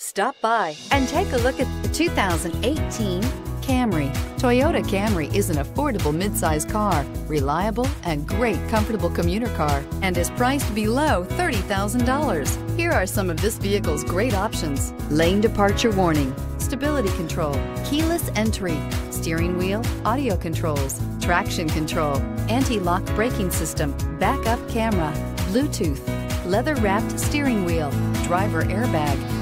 Stop by and take a look at the 2018 Camry. Toyota Camry is an affordable midsize car, reliable and great comfortable commuter car, and is priced below $30,000. Here are some of this vehicle's great options. Lane departure warning, stability control, keyless entry, steering wheel, audio controls, traction control, anti-lock braking system, backup camera, Bluetooth, leather wrapped steering wheel, driver airbag.